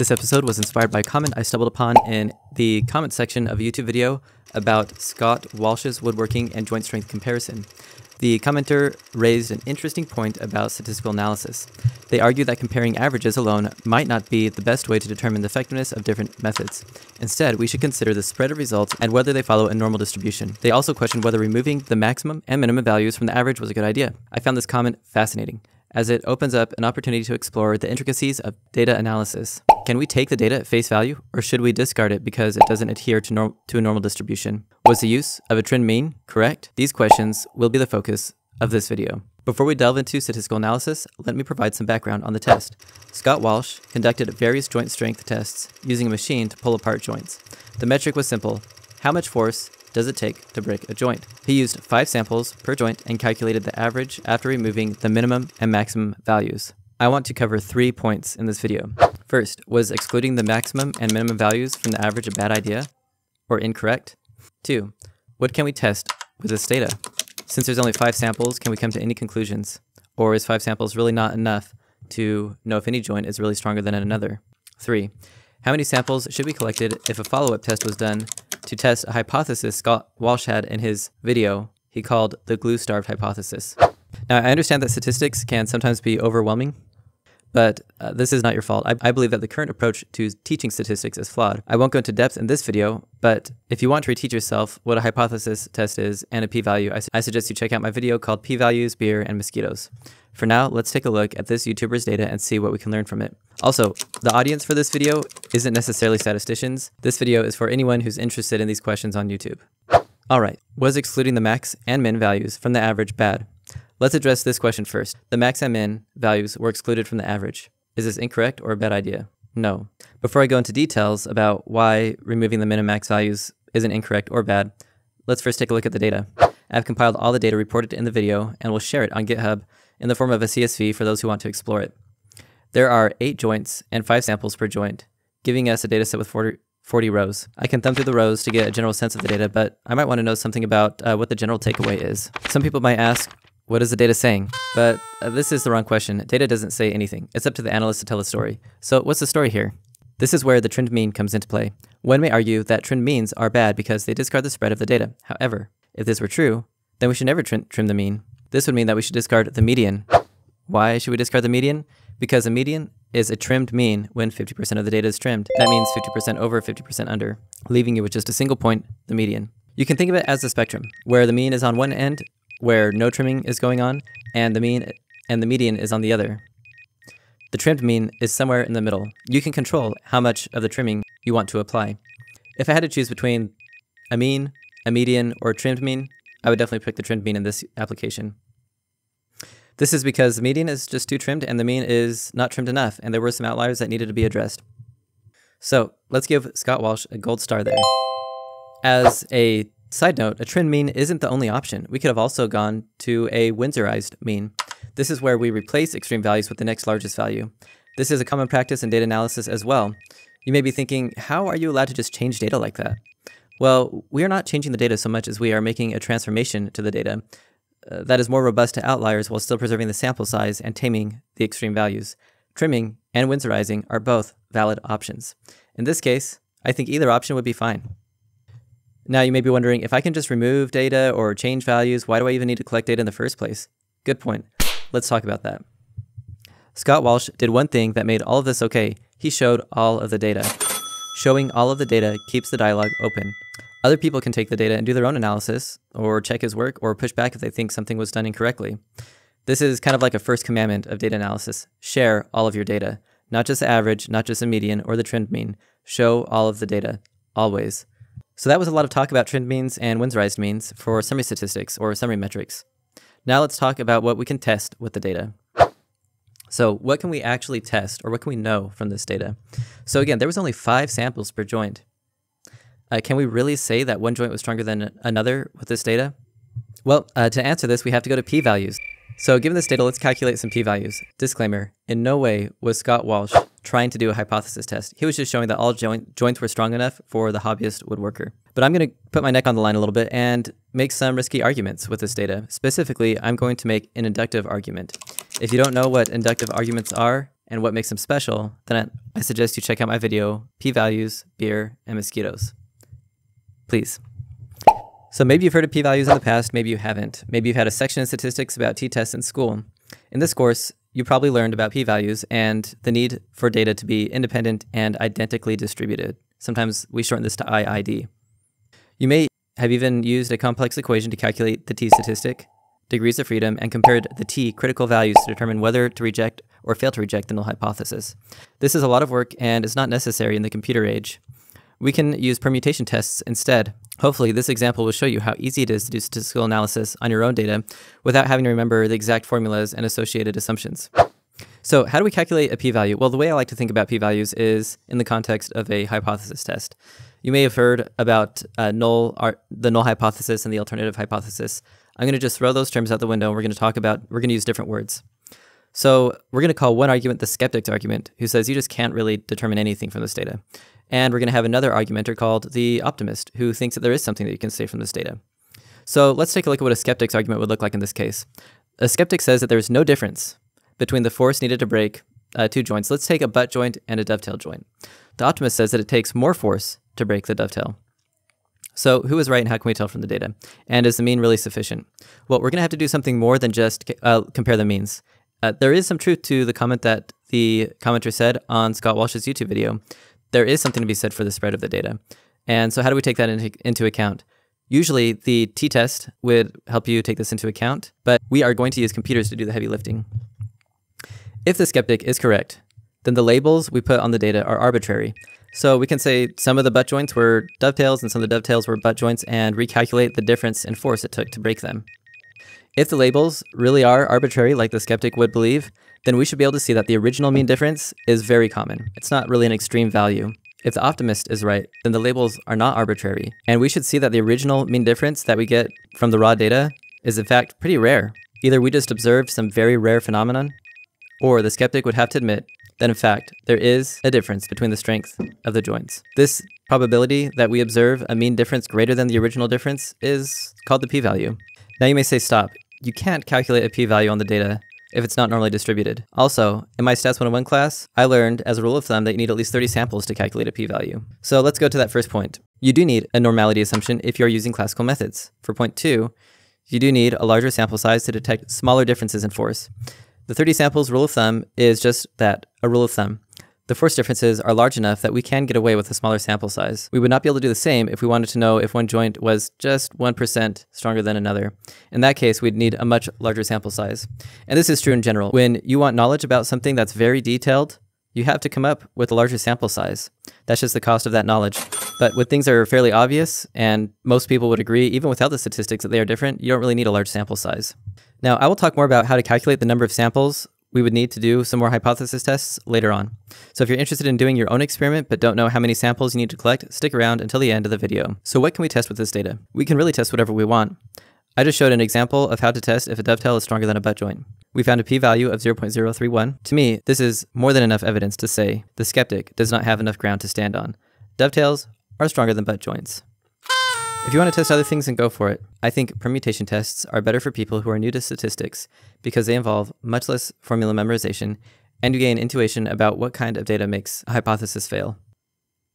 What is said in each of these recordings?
This episode was inspired by a comment I stumbled upon in the comment section of a YouTube video about Scott Walsh's woodworking and joint strength comparison. The commenter raised an interesting point about statistical analysis. They argue that comparing averages alone might not be the best way to determine the effectiveness of different methods. Instead, we should consider the spread of results and whether they follow a normal distribution. They also questioned whether removing the maximum and minimum values from the average was a good idea. I found this comment fascinating as it opens up an opportunity to explore the intricacies of data analysis. Can we take the data at face value, or should we discard it because it doesn't adhere to, norm- to a normal distribution? Was the use of a trimmed mean correct? These questions will be the focus of this video. Before we delve into statistical analysis, let me provide some background on the test. Scott Walsh conducted various joint strength tests using a machine to pull apart joints. The metric was simple how much force does it take to break a joint? He used five samples per joint and calculated the average after removing the minimum and maximum values. I want to cover three points in this video. First, was excluding the maximum and minimum values from the average a bad idea or incorrect? Two, what can we test with this data? Since there's only five samples, can we come to any conclusions? Or is five samples really not enough to know if any joint is really stronger than another? Three, how many samples should be collected if a follow-up test was done to test a hypothesis Scott Walsh had in his video he called the glue-starved hypothesis? Now, I understand that statistics can sometimes be overwhelming, but uh, this is not your fault. I, I, believe that the current approach to teaching statistics is flawed. I won't go into depth in this video, but if you want to reteach yourself what a hypothesis test is and a p-value, I, I suggest you check out my video called P-values, beer, and mosquitoes. For now, let's take a look at this YouTuber's data and see what we can learn from it. Also, the audience for this video isn't necessarily statisticians. This video is for anyone who's interested in these questions on YouTube. Alright, was excluding the max and min values from the average bad? Let's address this question first. The max and min values were excluded from the average. Is this incorrect or a bad idea? No. Before I go into details about why removing the min and max values isn't incorrect or bad, let's first take a look at the data. I've compiled all the data reported in the video and will share it on GitHub in the form of a CSV for those who want to explore it. There are 8 joints and 5 samples per joint, giving us a dataset with 40, 40 rows. I can thumb through the rows to get a general sense of the data, but I might want to know something about uh, what the general takeaway is. Some people might ask, what is the data saying? But uh, this is the wrong question. Data doesn't say anything. It's up to the analyst to tell a story. So what's the story here? This is where the trimmed mean comes into play. One may argue that trimmed means are bad because they discard the spread of the data. However, if this were true, then we should never trim, trim the mean. This would mean that we should discard the median. Why should we discard the median? Because a median is a trimmed mean when 50% of the data is trimmed. That means 50% over, 50% under, leaving you with just a single point, the median. You can think of it as a spectrum, where the mean is on one end where no trimming is going on, and the mean and the median is on the other. The trimmed mean is somewhere in the middle. You can control how much of the trimming you want to apply. If I had to choose between a mean, a median, or a trimmed mean, I would definitely pick the trimmed mean in this application. This is because the median is just too trimmed and the mean is not trimmed enough, and there were some outliers that needed to be addressed. So let's give Scott Walsh a gold star there. As a Side note, a trimmed mean isn't the only option. We could have also gone to a Winsorized mean. This is where we replace extreme values with the next largest value. This is a common practice in data analysis as well. You may be thinking, how are you allowed to just change data like that? Well, we are not changing the data so much as we are making a transformation to the data uh, that is more robust to outliers while still preserving the sample size and taming the extreme values. Trimming and Winsorizing are both valid options. In this case, I think either option would be fine. Now you may be wondering, if I can just remove data or change values, why do I even need to collect data in the first place? Good point. Let's talk about that. Scott Walsh did one thing that made all of this okay. He showed all of the data. Showing all of the data keeps the dialogue open. Other people can take the data and do their own analysis, or check his work, or push back if they think something was done incorrectly. This is kind of like a first commandment of data analysis. Share all of your data. Not just the average, not just the median or the trimmed mean. Show all of the data, always. So that was a lot of talk about trimmed means and Winsorized means for summary statistics or summary metrics. Now let's talk about what we can test with the data. So what can we actually test or what can we know from this data? So again, there was only five samples per joint. Uh, can we really say that one joint was stronger than another with this data? Well, uh, to answer this, we have to go to p-values. So given this data, let's calculate some p-values. Disclaimer, in no way was Scott Walsh trying to do a hypothesis test. He was just showing that all joint, joints were strong enough for the hobbyist woodworker. But I'm going to put my neck on the line a little bit and make some risky arguments with this data. Specifically, I'm going to make an inductive argument. If you don't know what inductive arguments are, and what makes them special, then I suggest you check out my video, p-values, beer, and mosquitoes. Please. So maybe you've heard of p-values in the past, maybe you haven't. Maybe you've had a section in statistics about t-tests in school. In this course, you probably learned about p-values and the need for data to be independent and identically distributed. Sometimes we shorten this to IID. You may have even used a complex equation to calculate the t-statistic, degrees of freedom, and compared the t critical values to determine whether to reject or fail to reject the null hypothesis. This is a lot of work and is not necessary in the computer age. We can use permutation tests instead. Hopefully, this example will show you how easy it is to do statistical analysis on your own data without having to remember the exact formulas and associated assumptions. So how do we calculate a p-value? Well, the way I like to think about p-values is in the context of a hypothesis test. You may have heard about uh, null, the null hypothesis and the alternative hypothesis. I'm going to just throw those terms out the window. And We're going to talk about, we're going to use different words. So we're going to call one argument the skeptic's argument, who says you just can't really determine anything from this data. And we're going to have another argumenter called the optimist, who thinks that there is something that you can say from this data. So let's take a look at what a skeptic's argument would look like in this case. A skeptic says that there's no difference between the force needed to break uh, two joints. Let's take a butt joint and a dovetail joint. The optimist says that it takes more force to break the dovetail. So who is right and how can we tell from the data? And is the mean really sufficient? Well, we're going to have to do something more than just uh, compare the means. Uh, there is some truth to the comment that the commenter said on Scott Walsh's YouTube video. There is something to be said for the spread of the data. And so how do we take that into, into account? Usually the t-test would help you take this into account, but we are going to use computers to do the heavy lifting. If the skeptic is correct, then the labels we put on the data are arbitrary. So we can say some of the butt joints were dovetails and some of the dovetails were butt joints and recalculate the difference in force it took to break them. If the labels really are arbitrary, like the skeptic would believe, then we should be able to see that the original mean difference is very common. It's not really an extreme value. If the optimist is right, then the labels are not arbitrary. And we should see that the original mean difference that we get from the raw data is in fact pretty rare. Either we just observed some very rare phenomenon, or the skeptic would have to admit that in fact there is a difference between the strength of the joints. This probability that we observe a mean difference greater than the original difference is called the p-value. Now you may say stop. You can't calculate a p-value on the data if it's not normally distributed. Also, in my Stats 101 class, I learned as a rule of thumb that you need at least 30 samples to calculate a p-value. So let's go to that first point. You do need a normality assumption if you're using classical methods. For point two, you do need a larger sample size to detect smaller differences in force. The 30 samples rule of thumb is just that, a rule of thumb. The force differences are large enough that we can get away with a smaller sample size. We would not be able to do the same if we wanted to know if one joint was just 1% stronger than another. In that case, we'd need a much larger sample size. And this is true in general. When you want knowledge about something that's very detailed, you have to come up with a larger sample size. That's just the cost of that knowledge. But when things are fairly obvious, and most people would agree, even without the statistics, that they are different, you don't really need a large sample size. Now, I will talk more about how to calculate the number of samples we would need to do some more hypothesis tests later on. So if you're interested in doing your own experiment but don't know how many samples you need to collect, stick around until the end of the video. So what can we test with this data? We can really test whatever we want. I just showed an example of how to test if a dovetail is stronger than a butt joint. We found a p-value of 0.031. To me, this is more than enough evidence to say the skeptic does not have enough ground to stand on. Dovetails are stronger than butt joints. If you want to test other things, then go for it. I think permutation tests are better for people who are new to statistics because they involve much less formula memorization and you gain intuition about what kind of data makes a hypothesis fail.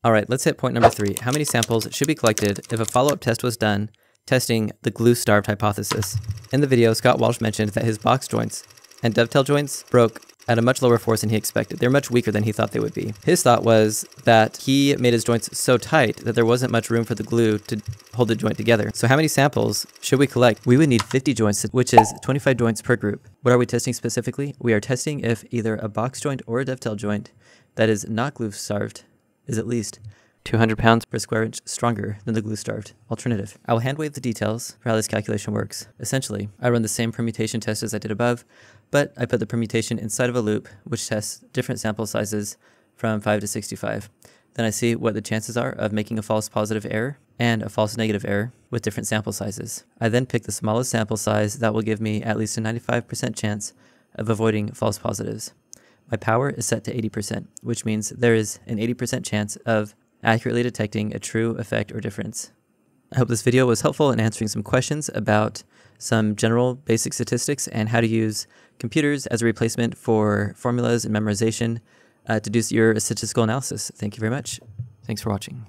All right, let's hit point number three. How many samples should be collected if a follow-up test was done testing the glue-starved hypothesis? In the video, Scott Walsh mentioned that his box joints and dovetail joints broke at a much lower force than he expected. They're much weaker than he thought they would be. His thought was that he made his joints so tight that there wasn't much room for the glue to hold the joint together. So how many samples should we collect? We would need 50 joints, which is 25 joints per group. What are we testing specifically? We are testing if either a box joint or a dovetail joint that is not glue starved is at least 200 pounds per square inch stronger than the glue-starved alternative. I will hand wave the details for how this calculation works. Essentially, I run the same permutation test as I did above, but I put the permutation inside of a loop which tests different sample sizes from 5 to 65. Then I see what the chances are of making a false positive error and a false negative error with different sample sizes. I then pick the smallest sample size that will give me at least a 95% chance of avoiding false positives. My power is set to 80%, which means there is an 80% chance of accurately detecting a true effect or difference. I hope this video was helpful in answering some questions about some general basic statistics and how to use computers as a replacement for formulas and memorization uh, to do your statistical analysis. Thank you very much. Thanks for watching.